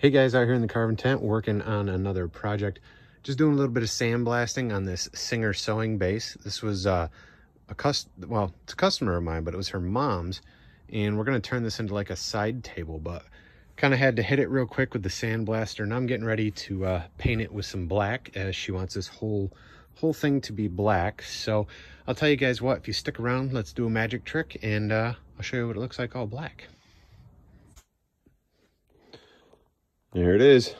Hey guys, out here in the carving tent working on another project. Just doing a little bit of sandblasting on this Singer sewing base. This was uh, a cust well, it's a customer of mine, but it was her mom's. And we're gonna turn this into like a side table, but kind of had to hit it real quick with the sandblaster. And I'm getting ready to uh, paint it with some black as she wants this whole whole thing to be black. So I'll tell you guys what, if you stick around, let's do a magic trick and uh, I'll show you what it looks like all black. There it is.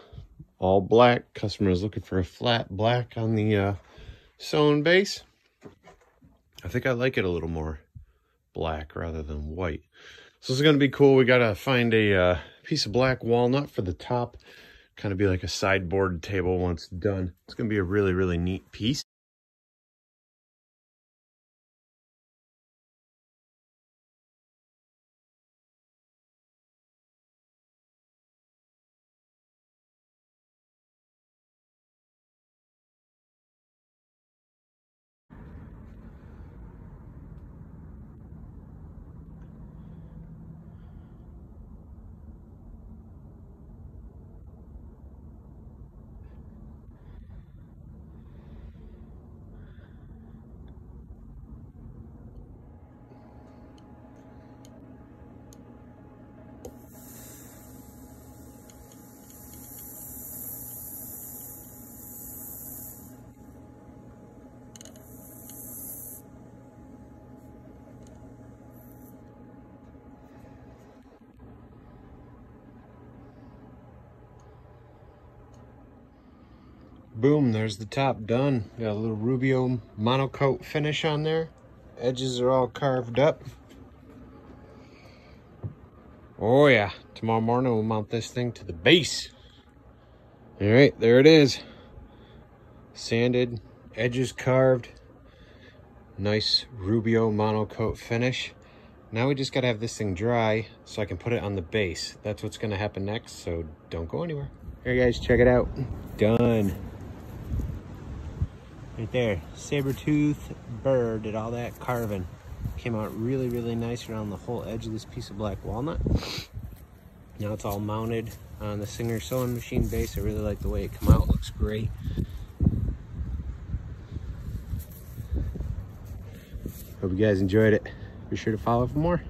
All black. Customer is looking for a flat black on the uh, sewn base. I think I like it a little more black rather than white. So this is going to be cool. We got to find a uh, piece of black walnut for the top. Kind of be like a sideboard table once done. It's going to be a really, really neat piece. Boom, there's the top done. Got a little Rubio monocoat finish on there. Edges are all carved up. Oh yeah, tomorrow morning we'll mount this thing to the base. All right, there it is. Sanded, edges carved. Nice Rubio monocoat finish. Now we just gotta have this thing dry so I can put it on the base. That's what's gonna happen next, so don't go anywhere. Here guys, check it out. Done. Right there, Saburrtooth burr did all that carving. Came out really, really nice around the whole edge of this piece of black walnut. Now it's all mounted on the Singer sewing machine base. I really like the way it come out, looks great. Hope you guys enjoyed it. Be sure to follow for more.